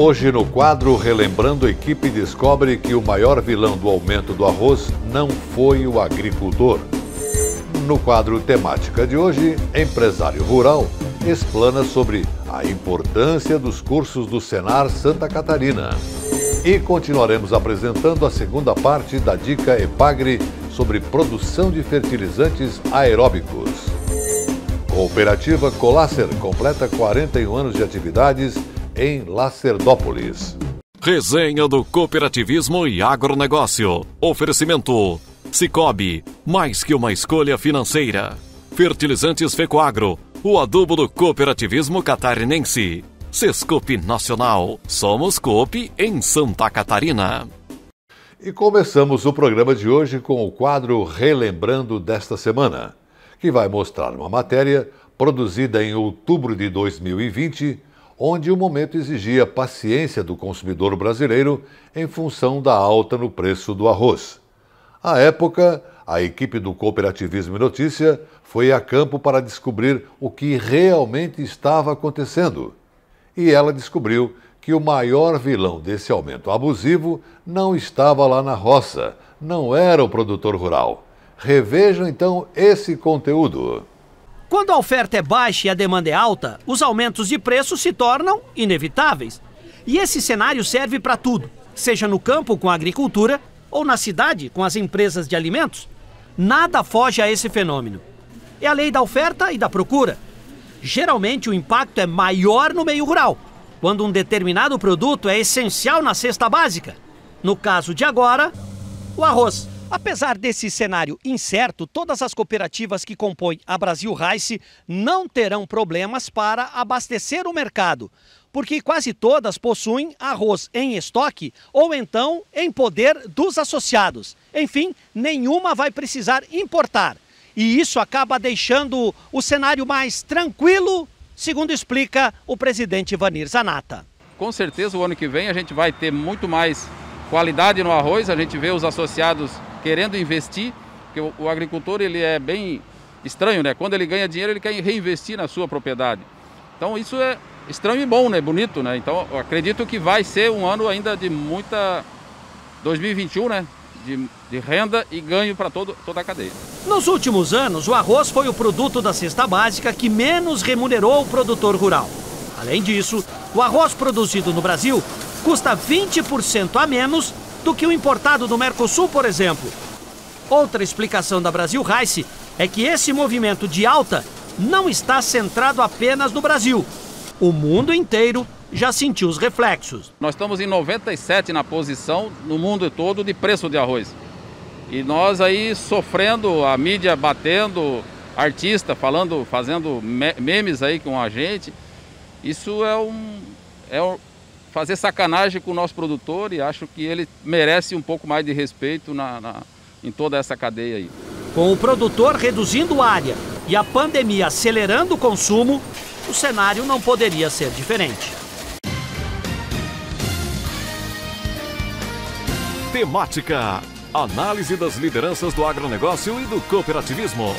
Hoje, no quadro Relembrando, a equipe descobre que o maior vilão do aumento do arroz não foi o agricultor. No quadro Temática de hoje, Empresário Rural explana sobre a importância dos cursos do Senar Santa Catarina. E continuaremos apresentando a segunda parte da dica Epagre sobre produção de fertilizantes aeróbicos. Cooperativa Colácer completa 41 anos de atividades em Lacerdópolis. Resenha do cooperativismo e agronegócio. Oferecimento: Cicobi, mais que uma escolha financeira. Fertilizantes Fecoagro, o adubo do cooperativismo catarinense. Sescope Nacional, somos Coop em Santa Catarina. E começamos o programa de hoje com o quadro Relembrando desta semana, que vai mostrar uma matéria produzida em outubro de 2020 onde o momento exigia paciência do consumidor brasileiro em função da alta no preço do arroz. À época, a equipe do Cooperativismo e Notícia foi a campo para descobrir o que realmente estava acontecendo. E ela descobriu que o maior vilão desse aumento abusivo não estava lá na roça, não era o produtor rural. Revejam então esse conteúdo. Quando a oferta é baixa e a demanda é alta, os aumentos de preço se tornam inevitáveis. E esse cenário serve para tudo, seja no campo com a agricultura ou na cidade com as empresas de alimentos. Nada foge a esse fenômeno. É a lei da oferta e da procura. Geralmente o impacto é maior no meio rural, quando um determinado produto é essencial na cesta básica. No caso de agora, o arroz. Apesar desse cenário incerto, todas as cooperativas que compõem a Brasil Rice não terão problemas para abastecer o mercado, porque quase todas possuem arroz em estoque ou então em poder dos associados. Enfim, nenhuma vai precisar importar. E isso acaba deixando o cenário mais tranquilo, segundo explica o presidente Vanir Zanata. Com certeza o ano que vem a gente vai ter muito mais qualidade no arroz, a gente vê os associados querendo investir, porque o, agricultor ele é bem estranho, né? Quando ele ganha dinheiro, ele quer reinvestir na sua propriedade. Então isso é estranho e bom, né? Bonito, né? Então acredito que vai ser um ano ainda de muita 2021, né? De, de renda e ganho para toda a cadeia. Nos últimos anos, o arroz foi o produto da cesta básica que menos remunerou o produtor rural. Além disso, o arroz produzido no Brasil custa 20% a menos do que o importado do Mercosul, por exemplo. Outra explicação da Brasil Rice é que esse movimento de alta não está centrado apenas no Brasil. O mundo inteiro já sentiu os reflexos. Nós estamos em 97 na posição no mundo todo de preço de arroz. E nós aí sofrendo, a mídia batendo, artista falando, fazendo memes aí com a gente. Isso é um, é fazer sacanagem com o nosso produtor e acho que ele merece um pouco mais de respeito na, na, em toda essa cadeia aí. Com o produtor reduzindo área e a pandemia acelerando o consumo, o cenário não poderia ser diferente. Temática: Análise das lideranças do agronegócio e do cooperativismo.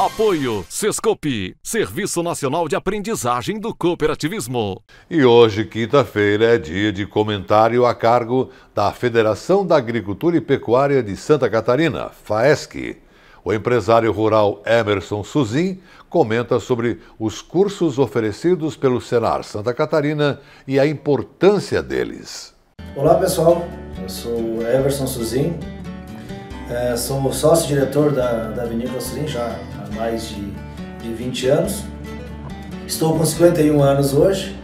Apoio Sescope, Serviço Nacional de Aprendizagem do Cooperativismo. E hoje, quinta-feira, é dia de comentário a cargo da Federação da Agricultura e Pecuária de Santa Catarina, FAESC. O empresário rural Emerson Suzin comenta sobre os cursos oferecidos pelo Senar Santa Catarina e a importância deles. Olá pessoal, eu sou Emerson Suzin, é, sou sócio-diretor da, da Vinícola já mais de, de 20 anos. Estou com 51 anos hoje.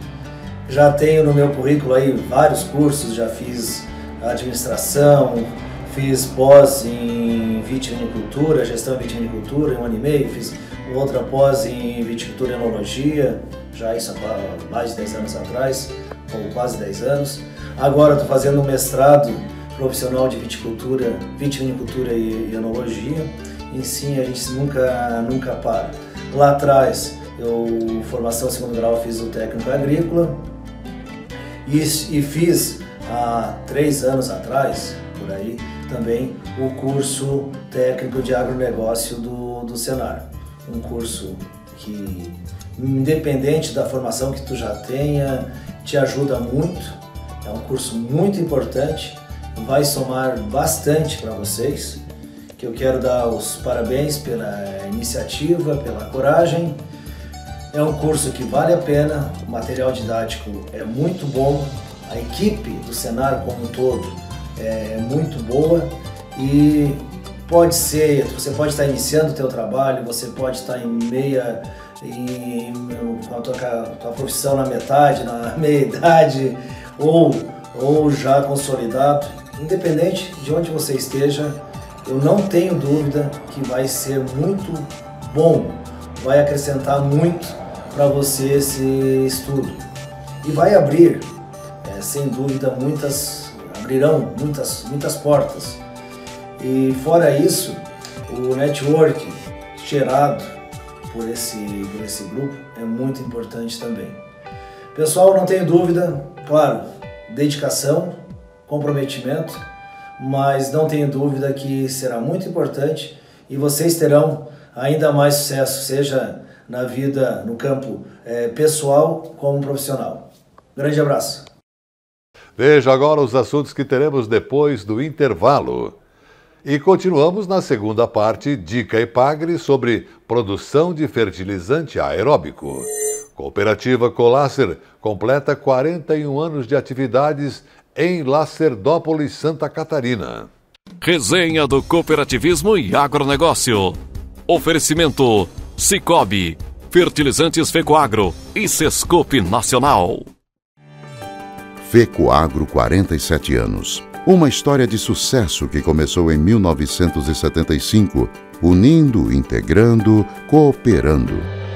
Já tenho no meu currículo aí vários cursos, já fiz administração, fiz pós em vitivinicultura, gestão em vitivinicultura em um ano e meio, fiz outra pós em viticultura e enologia, já isso há mais de 10 anos atrás, ou quase 10 anos. Agora estou fazendo um mestrado profissional de viticultura, vitivinicultura e enologia em si a gente nunca, nunca para. Lá atrás, eu, formação segundo grau, fiz o técnico agrícola e, e fiz há três anos atrás, por aí, também o curso técnico de agronegócio do, do Senar. Um curso que, independente da formação que tu já tenha, te ajuda muito É um curso muito importante, vai somar bastante para vocês. Que eu quero dar os parabéns pela iniciativa, pela coragem. É um curso que vale a pena, o material didático é muito bom, a equipe do Senar como um todo é muito boa e pode ser, você pode estar iniciando o teu trabalho, você pode estar em meia em, com a tua, tua profissão na metade, na meia idade ou, ou já consolidado, independente de onde você esteja, eu não tenho dúvida que vai ser muito bom, vai acrescentar muito para você esse estudo e vai abrir, é, sem dúvida, muitas abrirão muitas muitas portas. E fora isso, o network gerado por esse, por esse grupo é muito importante também. Pessoal, não tenho dúvida, claro, dedicação, comprometimento, mas não tenho dúvida que será muito importante e vocês terão ainda mais sucesso, seja na vida, no campo é, pessoal como profissional. Grande abraço. Veja agora os assuntos que teremos depois do intervalo. E continuamos na segunda parte, Dica Epagre sobre produção de fertilizante aeróbico. Cooperativa Colácer completa 41 anos de atividades em Lacerdópolis, Santa Catarina. Resenha do cooperativismo e agronegócio. Oferecimento: Cicobi, Fertilizantes Fecoagro e Sescope Nacional. Fecoagro 47 anos uma história de sucesso que começou em 1975, unindo, integrando, cooperando.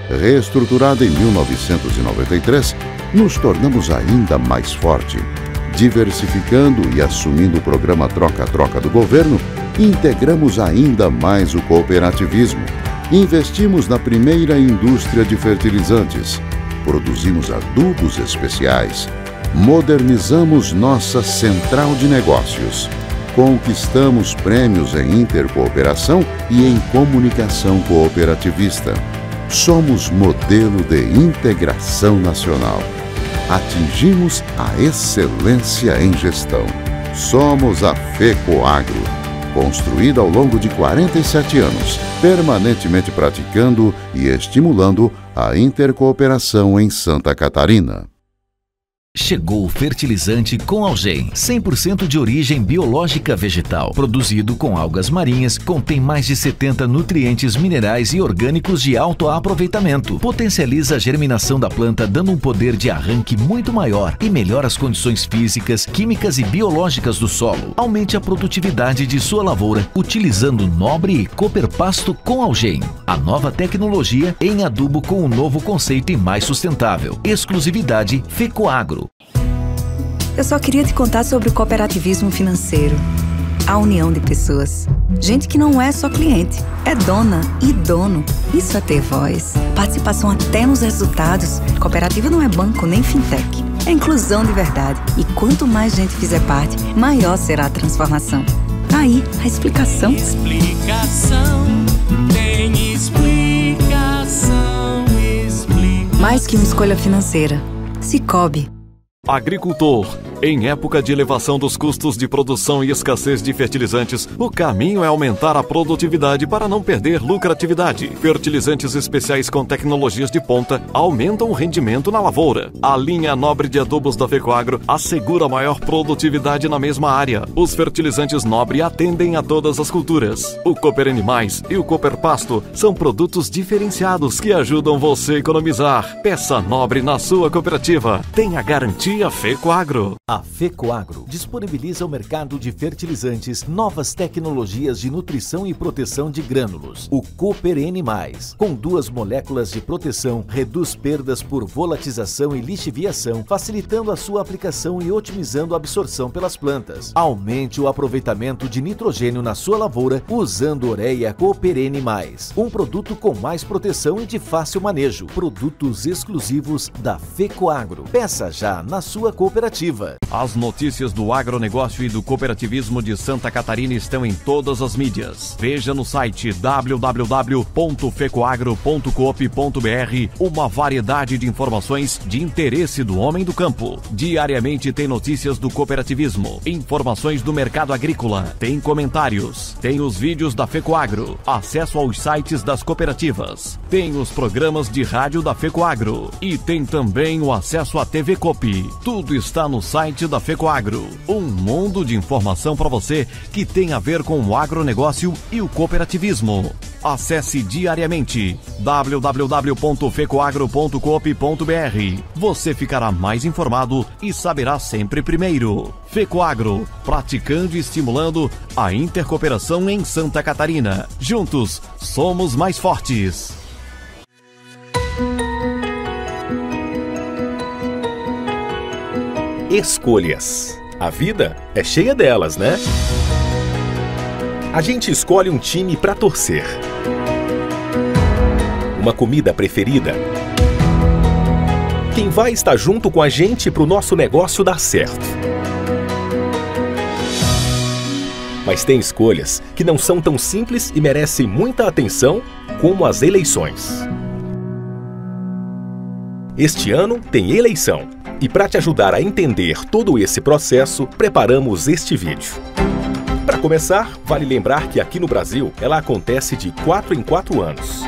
Reestruturada em 1993, nos tornamos ainda mais forte. Diversificando e assumindo o programa Troca-Troca do governo, integramos ainda mais o cooperativismo. Investimos na primeira indústria de fertilizantes. Produzimos adubos especiais modernizamos nossa central de negócios. Conquistamos prêmios em intercooperação e em comunicação cooperativista. Somos modelo de integração nacional. Atingimos a excelência em gestão. Somos a FECOAGRO, construída ao longo de 47 anos, permanentemente praticando e estimulando a intercooperação em Santa Catarina. Chegou o fertilizante com Algem, 100% de origem biológica vegetal, produzido com algas marinhas, contém mais de 70 nutrientes minerais e orgânicos de alto aproveitamento. Potencializa a germinação da planta, dando um poder de arranque muito maior e melhora as condições físicas, químicas e biológicas do solo. Aumente a produtividade de sua lavoura utilizando nobre e cooper pasto com Algem. A nova tecnologia em adubo com um novo conceito e mais sustentável. Exclusividade Fecoagro. Eu só queria te contar sobre o cooperativismo financeiro. A união de pessoas. Gente que não é só cliente, é dona e dono. Isso é ter voz. Participação até nos resultados. Cooperativa não é banco nem fintech. É inclusão de verdade. E quanto mais gente fizer parte, maior será a transformação. Aí, a explicação. Explicação, tem explicação, explicação. Mais que uma escolha financeira. Cicobi. Agricultor em época de elevação dos custos de produção e escassez de fertilizantes, o caminho é aumentar a produtividade para não perder lucratividade. Fertilizantes especiais com tecnologias de ponta aumentam o rendimento na lavoura. A linha nobre de adubos da Fecoagro assegura maior produtividade na mesma área. Os fertilizantes nobre atendem a todas as culturas. O Cooper Animais e o Cooper Pasto são produtos diferenciados que ajudam você a economizar. Peça nobre na sua cooperativa. Tenha garantia Fecoagro. A FECOAGRO disponibiliza ao mercado de fertilizantes novas tecnologias de nutrição e proteção de grânulos. O Cooper N+, com duas moléculas de proteção, reduz perdas por volatização e lixiviação, facilitando a sua aplicação e otimizando a absorção pelas plantas. Aumente o aproveitamento de nitrogênio na sua lavoura usando Ureia Cooper N+, um produto com mais proteção e de fácil manejo. Produtos exclusivos da FECOAGRO. Peça já na sua cooperativa. As notícias do agronegócio e do cooperativismo de Santa Catarina estão em todas as mídias. Veja no site www.fecoagro.coop.br uma variedade de informações de interesse do homem do campo. Diariamente tem notícias do cooperativismo, informações do mercado agrícola, tem comentários, tem os vídeos da Fecoagro, acesso aos sites das cooperativas, tem os programas de rádio da Fecoagro e tem também o acesso à TV Cop. Tudo está no site da FECOAGRO. Um mundo de informação para você que tem a ver com o agronegócio e o cooperativismo. Acesse diariamente www.fecoagro.coop.br. Você ficará mais informado e saberá sempre primeiro. Fecoagro, praticando e estimulando a intercooperação em Santa Catarina. Juntos, somos mais fortes. Escolhas. A vida é cheia delas, né? A gente escolhe um time para torcer. Uma comida preferida. Quem vai estar junto com a gente para o nosso negócio dar certo. Mas tem escolhas que não são tão simples e merecem muita atenção como as eleições. Este ano tem eleição e para te ajudar a entender todo esse processo, preparamos este vídeo. Para começar, vale lembrar que aqui no Brasil ela acontece de 4 em 4 anos.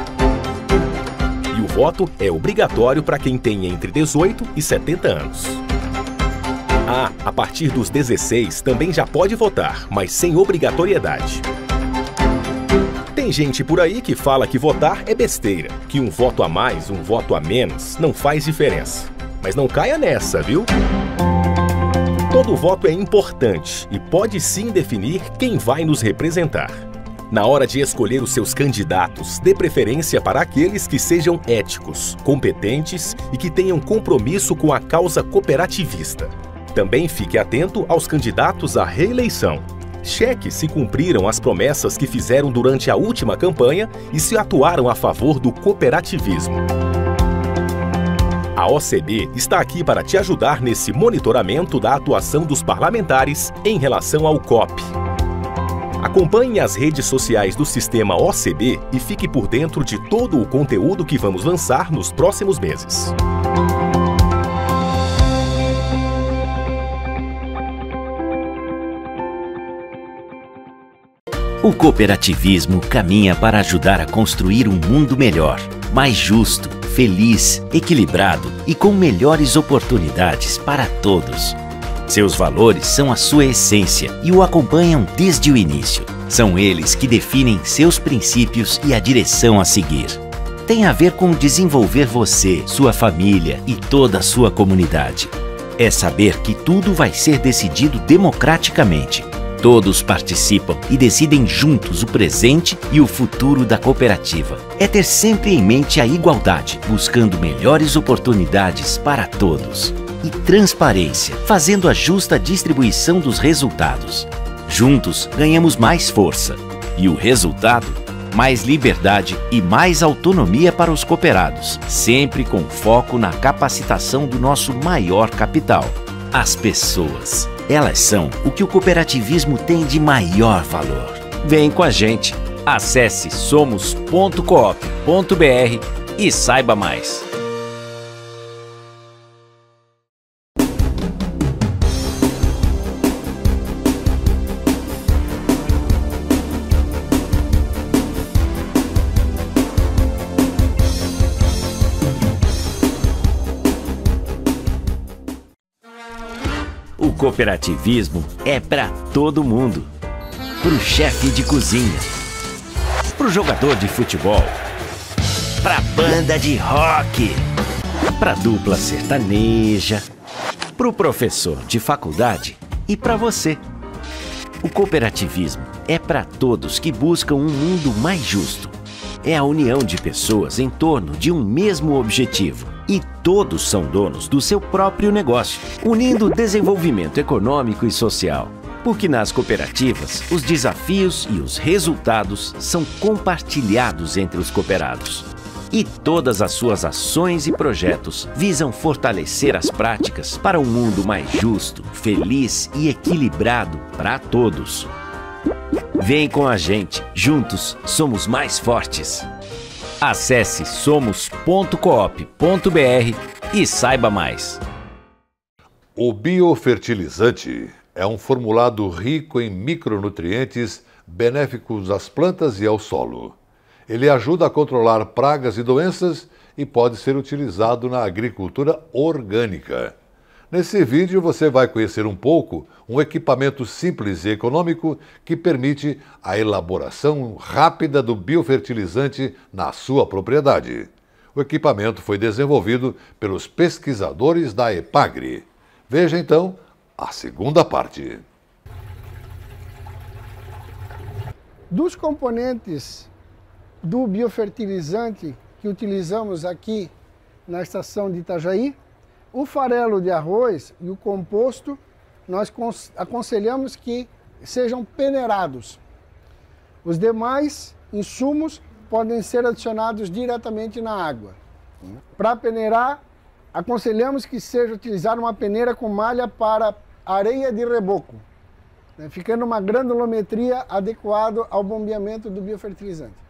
E o voto é obrigatório para quem tem entre 18 e 70 anos. Ah, a partir dos 16 também já pode votar, mas sem obrigatoriedade. Tem gente por aí que fala que votar é besteira, que um voto a mais, um voto a menos, não faz diferença. Mas não caia nessa, viu? Todo voto é importante e pode sim definir quem vai nos representar. Na hora de escolher os seus candidatos, dê preferência para aqueles que sejam éticos, competentes e que tenham compromisso com a causa cooperativista. Também fique atento aos candidatos à reeleição. Cheque se cumpriram as promessas que fizeram durante a última campanha e se atuaram a favor do cooperativismo. A OCB está aqui para te ajudar nesse monitoramento da atuação dos parlamentares em relação ao COP. Acompanhe as redes sociais do sistema OCB e fique por dentro de todo o conteúdo que vamos lançar nos próximos meses. O cooperativismo caminha para ajudar a construir um mundo melhor, mais justo, feliz, equilibrado e com melhores oportunidades para todos. Seus valores são a sua essência e o acompanham desde o início. São eles que definem seus princípios e a direção a seguir. Tem a ver com desenvolver você, sua família e toda a sua comunidade. É saber que tudo vai ser decidido democraticamente Todos participam e decidem juntos o presente e o futuro da cooperativa. É ter sempre em mente a igualdade, buscando melhores oportunidades para todos. E transparência, fazendo a justa distribuição dos resultados. Juntos ganhamos mais força. E o resultado? Mais liberdade e mais autonomia para os cooperados, sempre com foco na capacitação do nosso maior capital, as pessoas. Elas são o que o cooperativismo tem de maior valor. Vem com a gente. Acesse somos.coop.br e saiba mais. Cooperativismo é para todo mundo. Pro chefe de cozinha, pro jogador de futebol, pra banda de rock, pra dupla sertaneja, pro professor de faculdade e para você. O cooperativismo é para todos que buscam um mundo mais justo. É a união de pessoas em torno de um mesmo objetivo e todos são donos do seu próprio negócio, unindo desenvolvimento econômico e social. Porque nas cooperativas, os desafios e os resultados são compartilhados entre os cooperados. E todas as suas ações e projetos visam fortalecer as práticas para um mundo mais justo, feliz e equilibrado para todos. Vem com a gente, juntos somos mais fortes. Acesse somos.coop.br e saiba mais. O biofertilizante é um formulado rico em micronutrientes benéficos às plantas e ao solo. Ele ajuda a controlar pragas e doenças e pode ser utilizado na agricultura orgânica. Nesse vídeo você vai conhecer um pouco um equipamento simples e econômico que permite a elaboração rápida do biofertilizante na sua propriedade. O equipamento foi desenvolvido pelos pesquisadores da EPAGRE. Veja então a segunda parte. Dos componentes do biofertilizante que utilizamos aqui na estação de Itajaí, o farelo de arroz e o composto, nós aconselhamos que sejam peneirados. Os demais insumos podem ser adicionados diretamente na água. Para peneirar, aconselhamos que seja utilizada uma peneira com malha para areia de reboco, né, ficando uma granulometria adequada ao bombeamento do biofertilizante.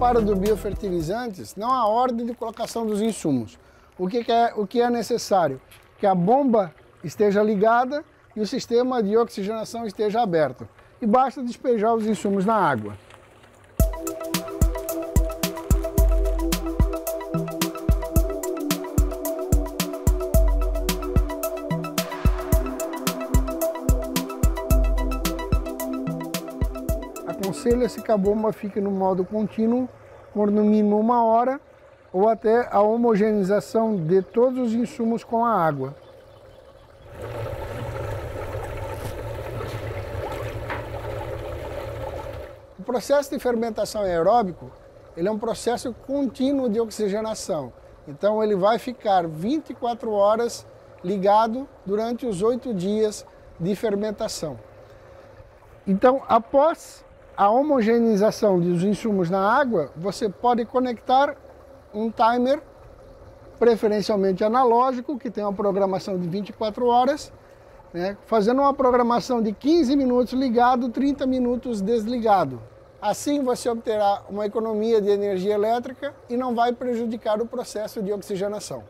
Preparo do biofertilizantes não a ordem de colocação dos insumos. O que, é, o que é necessário? Que a bomba esteja ligada e o sistema de oxigenação esteja aberto. E basta despejar os insumos na água. Aconselha-se que a bomba fique no modo contínuo por no mínimo uma hora ou até a homogeneização de todos os insumos com a água. O processo de fermentação aeróbico ele é um processo contínuo de oxigenação. Então ele vai ficar 24 horas ligado durante os oito dias de fermentação. Então, após a homogeneização dos insumos na água, você pode conectar um timer, preferencialmente analógico, que tem uma programação de 24 horas, né, fazendo uma programação de 15 minutos ligado, 30 minutos desligado. Assim você obterá uma economia de energia elétrica e não vai prejudicar o processo de oxigenação.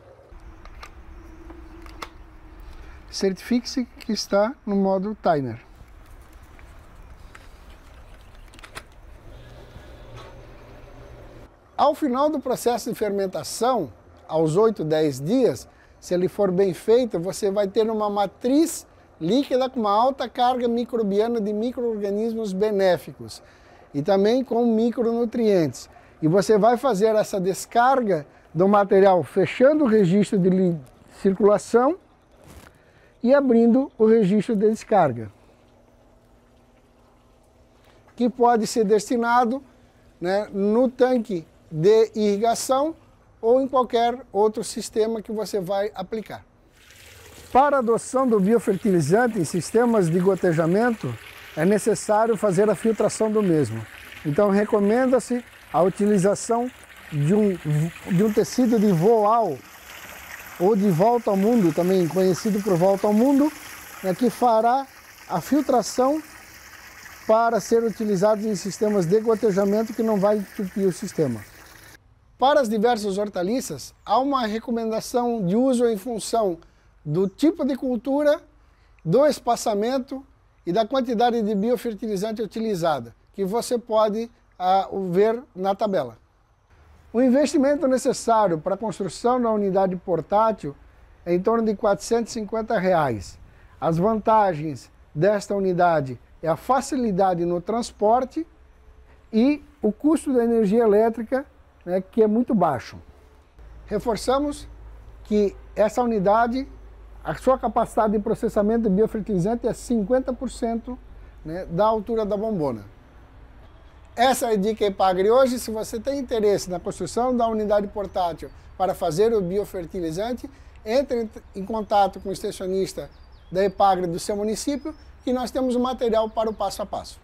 Certifique-se que está no modo timer. Ao final do processo de fermentação, aos 8, 10 dias, se ele for bem feito, você vai ter uma matriz líquida com uma alta carga microbiana de micro-organismos benéficos e também com micronutrientes. E você vai fazer essa descarga do material fechando o registro de circulação e abrindo o registro de descarga, que pode ser destinado né, no tanque de irrigação ou em qualquer outro sistema que você vai aplicar. Para a adoção do biofertilizante em sistemas de gotejamento, é necessário fazer a filtração do mesmo. Então recomenda-se a utilização de um, de um tecido de voal ou de volta ao mundo, também conhecido por volta ao mundo, né, que fará a filtração para ser utilizado em sistemas de gotejamento que não vai entupir o sistema. Para as diversas hortaliças, há uma recomendação de uso em função do tipo de cultura, do espaçamento e da quantidade de biofertilizante utilizada, que você pode uh, ver na tabela. O investimento necessário para a construção da unidade portátil é em torno de 450 reais. As vantagens desta unidade é a facilidade no transporte e o custo da energia elétrica né, que é muito baixo. Reforçamos que essa unidade, a sua capacidade de processamento de biofertilizante é 50% né, da altura da bombona. Essa é a dica Epagre hoje. Se você tem interesse na construção da unidade portátil para fazer o biofertilizante, entre em contato com o extensionista da Epagre do seu município que nós temos o material para o passo a passo.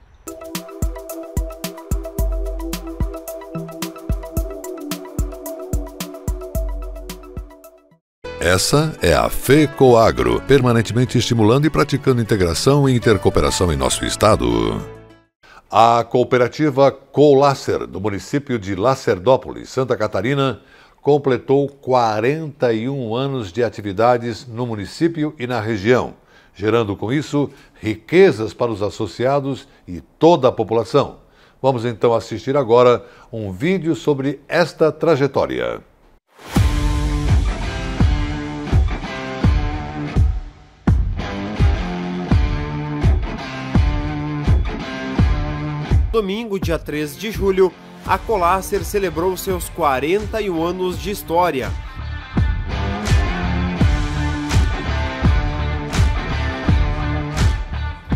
Essa é a FECOAGRO, permanentemente estimulando e praticando integração e intercooperação em nosso estado. A cooperativa Colácer, do município de Lacerdópolis, Santa Catarina, completou 41 anos de atividades no município e na região, gerando com isso riquezas para os associados e toda a população. Vamos então assistir agora um vídeo sobre esta trajetória. Domingo, dia 3 de julho, a Colácer celebrou seus 41 anos de história.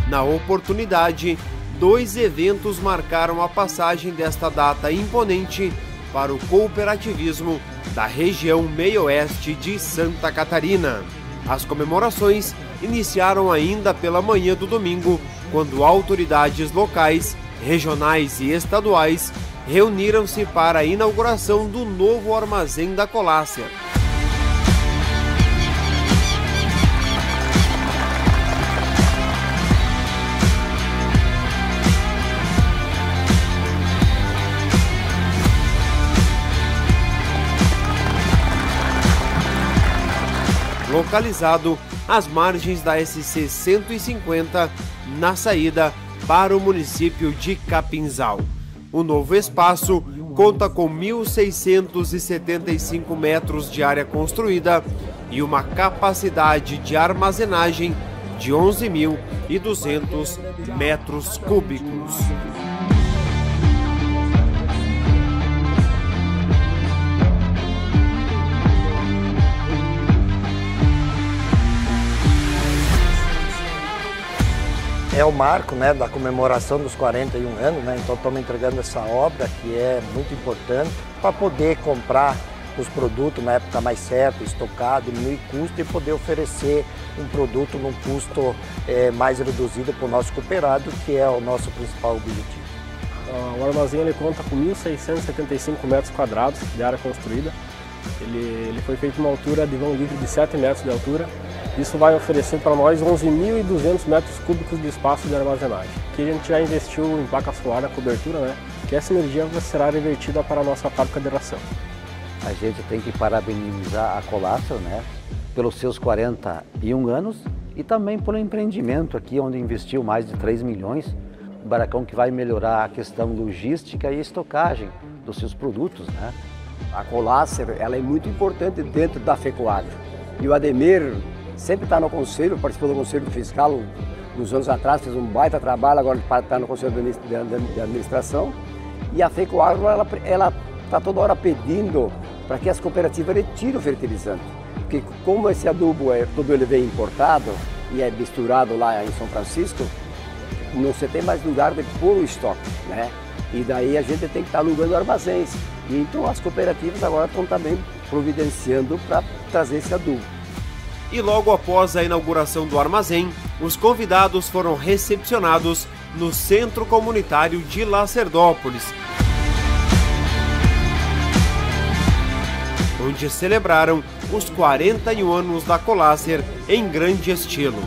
Na oportunidade, dois eventos marcaram a passagem desta data imponente para o cooperativismo da região meio-oeste de Santa Catarina. As comemorações iniciaram ainda pela manhã do domingo, quando autoridades locais regionais e estaduais reuniram-se para a inauguração do novo armazém da Colácia. Localizado às margens da SC 150, na saída para o município de Capinzal. O novo espaço conta com 1.675 metros de área construída e uma capacidade de armazenagem de 11.200 metros cúbicos. É o marco né, da comemoração dos 41 anos, né? então estamos entregando essa obra que é muito importante para poder comprar os produtos na época mais certa, estocar, diminuir custo e poder oferecer um produto num custo é, mais reduzido para o nosso cooperado, que é o nosso principal objetivo. O armazém ele conta com 1.675 metros quadrados de área construída. Ele, ele foi feito uma altura de vão livre de 7 metros de altura isso vai oferecer para nós 11.200 metros cúbicos de espaço de armazenagem. Aqui a gente já investiu em placa solar na cobertura, né? que essa energia será revertida para a nossa fábrica de ração. A gente tem que parabenizar a Colácio, né? pelos seus 41 anos e também pelo empreendimento aqui, onde investiu mais de 3 milhões. Um baracão que vai melhorar a questão logística e estocagem dos seus produtos. Né? A Colácer ela é muito importante dentro da FECOAGRO. E o Ademir sempre está no conselho, participou do conselho fiscal nos anos atrás, fez um baita trabalho, agora está no conselho de administração. E a FECOAGRO, ela está toda hora pedindo para que as cooperativas retirem o fertilizante. Porque como esse adubo é todo ele vem importado e é misturado lá em São Francisco, não se tem mais lugar de pôr o estoque, né? E daí a gente tem que estar tá alugando armazéns. Então as cooperativas agora estão também providenciando para trazer esse adubo e logo após a inauguração do armazém, os convidados foram recepcionados no Centro Comunitário de Lacerdópolis, onde celebraram os 41 anos da Colácer em grande estilo.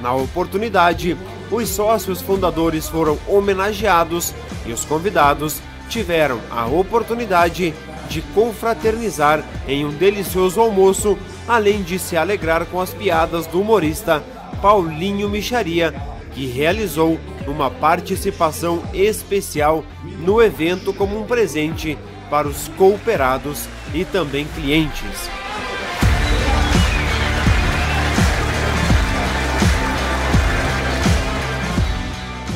Na oportunidade, os sócios fundadores foram homenageados e os convidados tiveram a oportunidade de confraternizar em um delicioso almoço além de se alegrar com as piadas do humorista Paulinho Micharia, que realizou uma participação especial no evento como um presente para os cooperados e também clientes.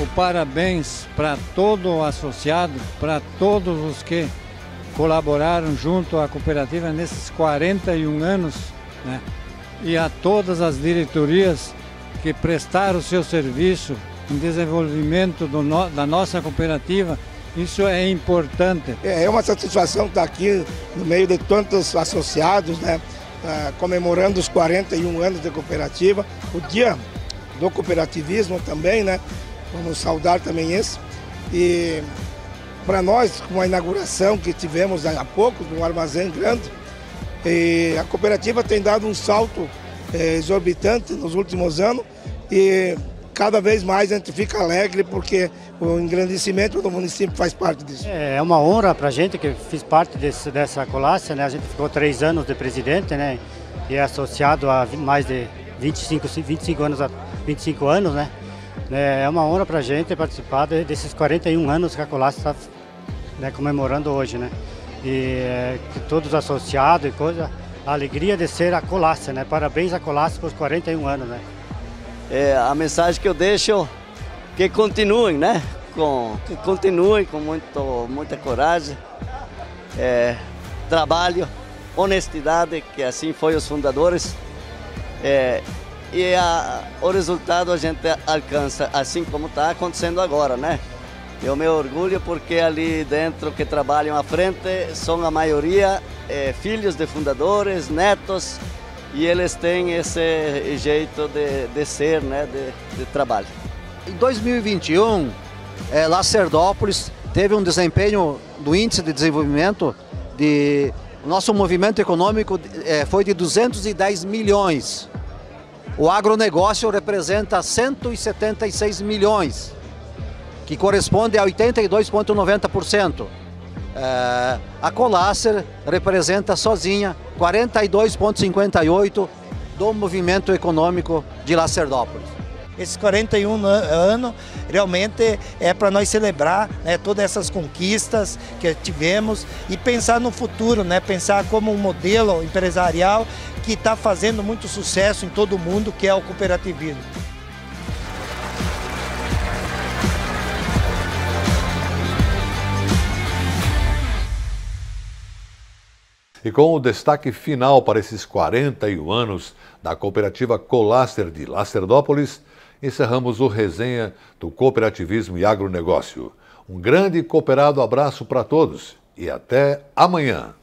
O parabéns para todo o associado, para todos os que colaboraram junto à cooperativa nesses 41 anos né? e a todas as diretorias que prestaram o seu serviço em desenvolvimento no, da nossa cooperativa, isso é importante. É, é uma satisfação estar aqui no meio de tantos associados, né? Ah, comemorando os 41 anos da cooperativa, o dia do cooperativismo também, né? Vamos saudar também esse. E para nós, com a inauguração que tivemos há pouco, um armazém grande, a cooperativa tem dado um salto é, exorbitante nos últimos anos e cada vez mais a gente fica alegre porque o engrandecimento do município faz parte disso. É, é uma honra para a gente que fiz parte desse, dessa colácia, né? A gente ficou três anos de presidente, né? E é associado há mais de 25, 25 anos, 25 anos, né? É uma honra para a gente participar desses 41 anos que a colácia está né, comemorando hoje, né? E é, todos os associados e coisa, a alegria de ser a colácia, né? Parabéns à colácia por 41 anos, né? é, a mensagem que eu deixo que continuem, né? Com, que continuem com muito, muita coragem, é, trabalho, honestidade, que assim foi os fundadores. É, e a, o resultado a gente alcança assim como está acontecendo agora, né? Eu me orgulho porque ali dentro que trabalham à frente são a maioria é, filhos de fundadores, netos, e eles têm esse jeito de, de ser, né, de, de trabalho. Em 2021, é, Lacerdópolis teve um desempenho do índice de desenvolvimento de nosso movimento econômico é, foi de 210 milhões. O agronegócio representa 176 milhões, que corresponde a 82,90%. É, a Colácer representa sozinha 42,58% do movimento econômico de Lacerdópolis. Esses 41 anos realmente é para nós celebrar né, todas essas conquistas que tivemos e pensar no futuro, né, pensar como um modelo empresarial que está fazendo muito sucesso em todo o mundo, que é o cooperativismo. E com o destaque final para esses 41 anos da cooperativa Colaster de Lacerdópolis, encerramos o resenha do cooperativismo e agronegócio. Um grande e cooperado abraço para todos e até amanhã.